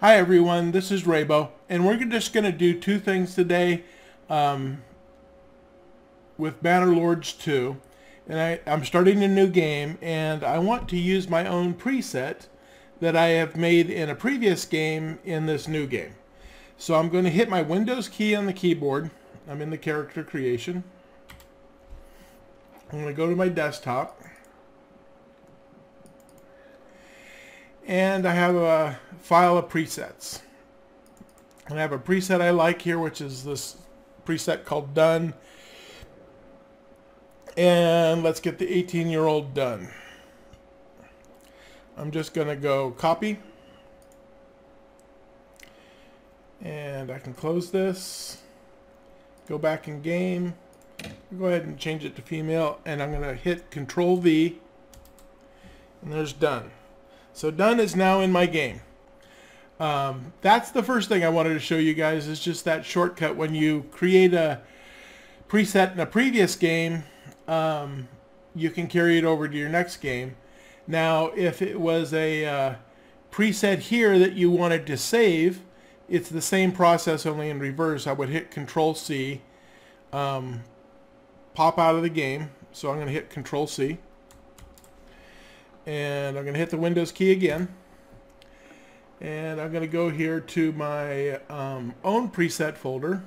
Hi everyone, this is Raybo, and we're just going to do two things today um, with Bannerlords 2. And I, I'm starting a new game, and I want to use my own preset that I have made in a previous game in this new game. So I'm going to hit my Windows key on the keyboard. I'm in the character creation. I'm going to go to my desktop. And I have a file of presets. And I have a preset I like here, which is this preset called Done. And let's get the 18 year old done. I'm just going to go copy. And I can close this. Go back in game. Go ahead and change it to female. And I'm going to hit Control V. And there's done. So done is now in my game. Um, that's the first thing I wanted to show you guys is just that shortcut. When you create a preset in a previous game um, you can carry it over to your next game. Now if it was a uh, preset here that you wanted to save it's the same process only in reverse. I would hit control C um, pop out of the game. So I'm gonna hit control C and I'm going to hit the Windows key again. And I'm going to go here to my um, own preset folder.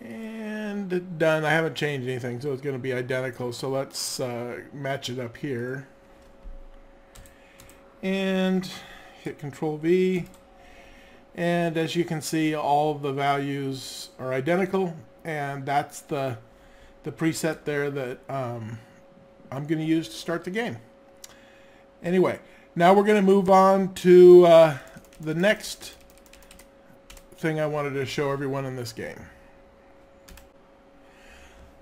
And done. I haven't changed anything so it's going to be identical. So let's uh, match it up here. And hit control V. And as you can see all the values are identical. And that's the the preset there that um, I'm going to use to start the game. Anyway, now we're going to move on to uh, the next thing I wanted to show everyone in this game.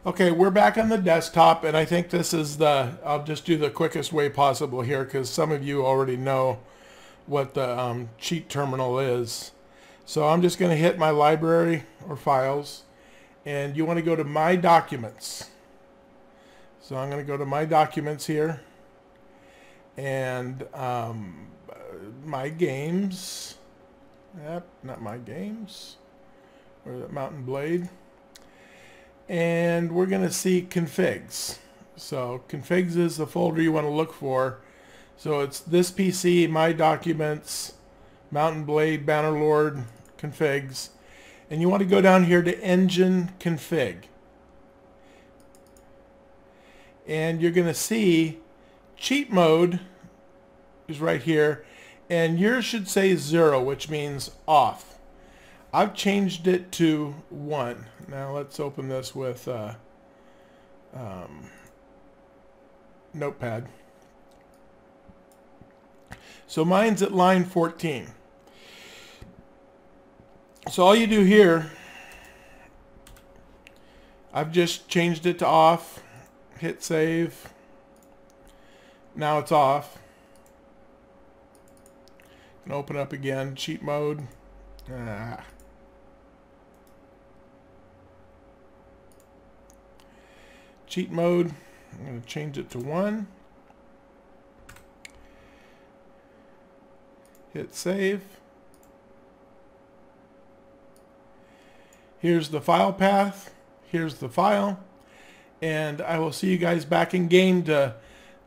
Okay, we're back on the desktop, and I think this is the, I'll just do the quickest way possible here because some of you already know what the um, cheat terminal is. So I'm just going to hit my library or files, and you want to go to My Documents. So I'm going to go to my documents here and um, my games. Yep, not my games. Or the Mount & Blade. And we're going to see configs. So configs is the folder you want to look for. So it's this PC, my documents, Mountain & Blade, Bannerlord, configs. And you want to go down here to engine config and you're going to see cheat mode is right here and yours should say zero which means off. I've changed it to one. Now let's open this with uh, um, notepad. So mine's at line 14 so all you do here I've just changed it to off hit save. Now it's off. Can open up again, cheat mode. Ah. Cheat mode, I'm going to change it to 1. Hit save. Here's the file path. Here's the file and I will see you guys back in game to,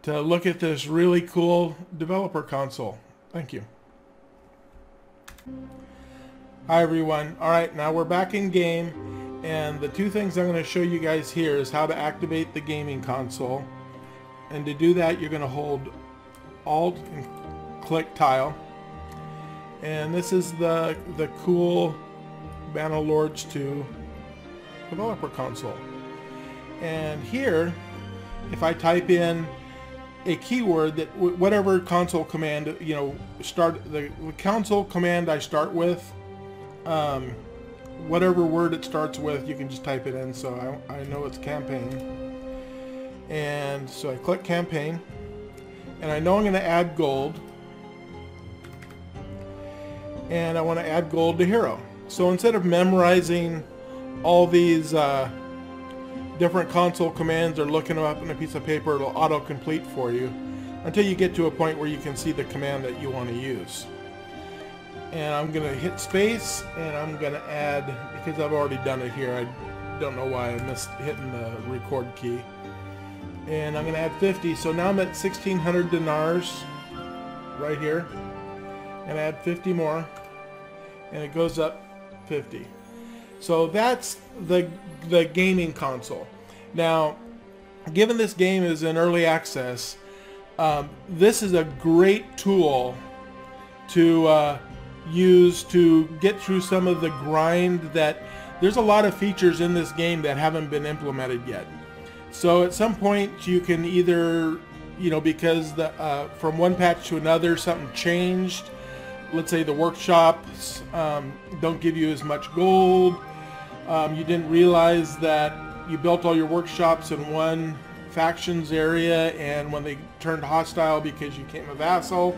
to look at this really cool developer console. Thank you. Hi everyone. Alright, now we're back in game and the two things I'm going to show you guys here is how to activate the gaming console. And to do that you're going to hold Alt and click Tile. And this is the, the cool Bannerlords 2 developer console. And here, if I type in a keyword that whatever console command, you know, start the, console command I start with, um, whatever word it starts with, you can just type it in so I, I know it's campaign. And so I click campaign and I know I'm going to add gold and I want to add gold to hero. So instead of memorizing all these uh, different console commands or looking them up on a piece of paper, it'll auto-complete for you until you get to a point where you can see the command that you want to use. and I'm gonna hit space and I'm gonna add because I've already done it here I don't know why I missed hitting the record key. And I'm gonna add 50 so now I'm at 1600 dinars right here. And add 50 more and it goes up 50 so that's the the gaming console now given this game is in early access um, this is a great tool to uh, use to get through some of the grind that there's a lot of features in this game that haven't been implemented yet. So at some point you can either, you know, because the, uh, from one patch to another something changed. Let's say the workshops um, don't give you as much gold. Um, you didn't realize that you built all your workshops in one factions area and when they turned hostile because you became a vassal,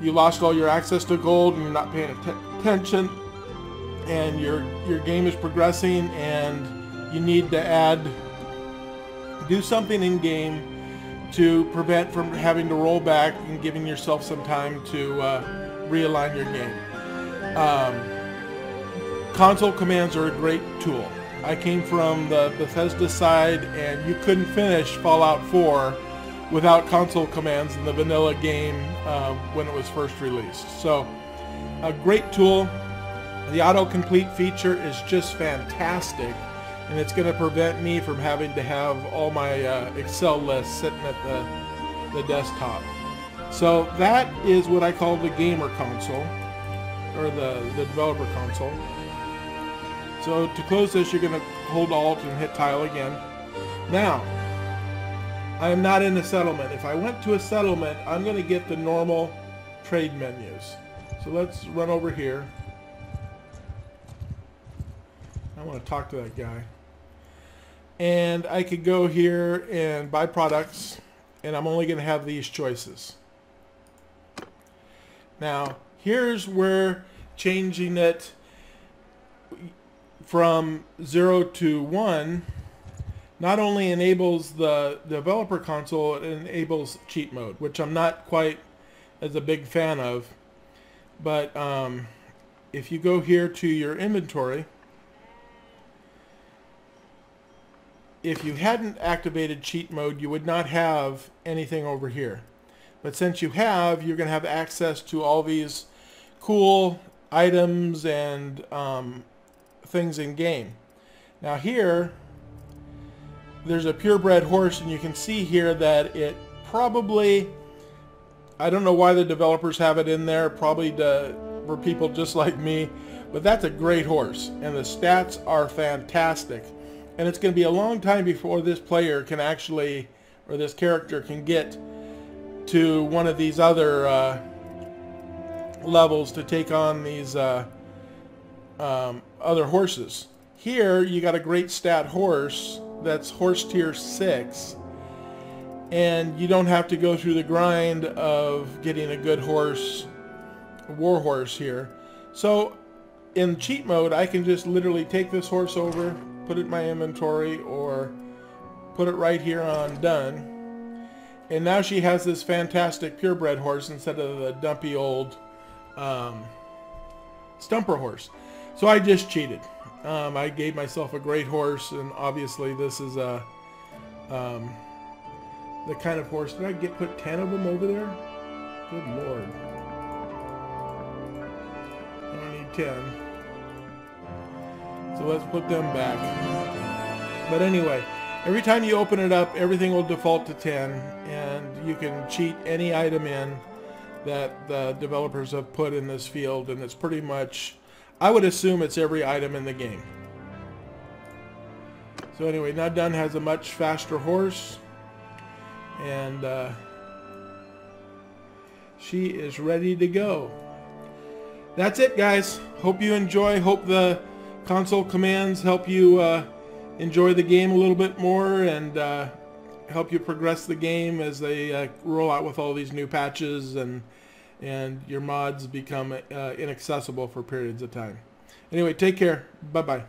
you lost all your access to gold and you're not paying attention and your your game is progressing and you need to add do something in game to prevent from having to roll back and giving yourself some time to uh, realign your game. Um, console commands are a great tool. I came from the Bethesda side and you couldn't finish Fallout 4 without console commands in the vanilla game uh, when it was first released. So a great tool. The autocomplete feature is just fantastic and it's going to prevent me from having to have all my uh, Excel lists sitting at the, the desktop. So that is what I call the gamer console or the, the developer console. So to close this you're going to hold alt and hit tile again. Now I am not in a settlement. If I went to a settlement, I'm going to get the normal trade menus. So let's run over here. I want to talk to that guy. And I could go here and buy products, and I'm only going to have these choices. Now, here's where changing it from 0 to 1 not only enables the developer console, it enables cheat mode, which I'm not quite as a big fan of. But um, if you go here to your inventory, if you hadn't activated cheat mode, you would not have anything over here. But since you have, you're going to have access to all these cool items and um, things in game. Now here, there's a purebred horse and you can see here that it probably I don't know why the developers have it in there probably to, for people just like me but that's a great horse and the stats are fantastic and it's going to be a long time before this player can actually or this character can get to one of these other uh, levels to take on these uh, um, other horses. Here you got a great stat horse that's horse tier 6 and you don't have to go through the grind of getting a good horse a war horse here. So in cheat mode I can just literally take this horse over put it in my inventory or put it right here on done. And now she has this fantastic purebred horse instead of the dumpy old um, sumpter horse so I just cheated um, I gave myself a great horse, and obviously this is a um, the kind of horse. Did I get put ten of them over there? Good lord! I don't need ten. So let's put them back. But anyway, every time you open it up, everything will default to 10, and you can cheat any item in that the developers have put in this field, and it's pretty much I would assume it's every item in the game. So anyway, Nadun has a much faster horse. And uh, she is ready to go. That's it, guys. Hope you enjoy. Hope the console commands help you uh, enjoy the game a little bit more and uh, help you progress the game as they uh, roll out with all these new patches and and your mods become uh, inaccessible for periods of time. Anyway, take care. Bye-bye.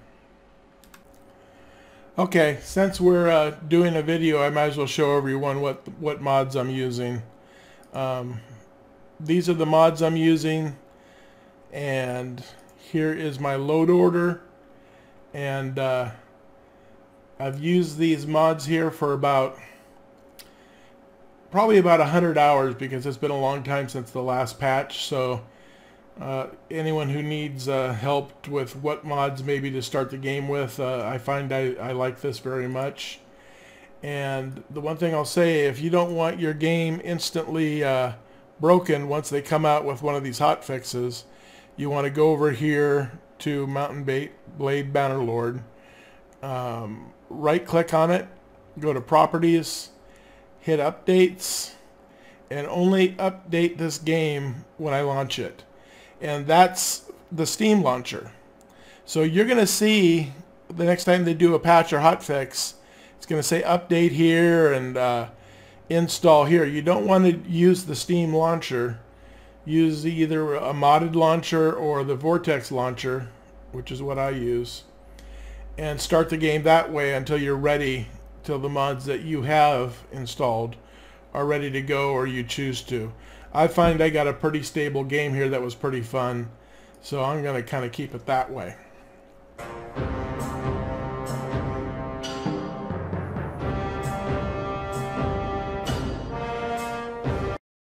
Okay, since we're uh, doing a video, I might as well show everyone what, what mods I'm using. Um, these are the mods I'm using, and here is my load order and uh, I've used these mods here for about probably about 100 hours because it's been a long time since the last patch. So uh, anyone who needs uh, help with what mods maybe to start the game with uh, I find I, I like this very much. And the one thing I'll say if you don't want your game instantly uh, broken once they come out with one of these hot fixes you want to go over here to Mountain Bait Blade Bannerlord. Um, right click on it go to properties hit updates and only update this game when I launch it. And that's the Steam launcher. So you're gonna see the next time they do a patch or hotfix it's gonna say update here and uh, install here. You don't want to use the Steam launcher. Use either a modded launcher or the Vortex launcher, which is what I use, and start the game that way until you're ready, till the mods that you have installed are ready to go or you choose to. I find I got a pretty stable game here that was pretty fun, so I'm going to kind of keep it that way.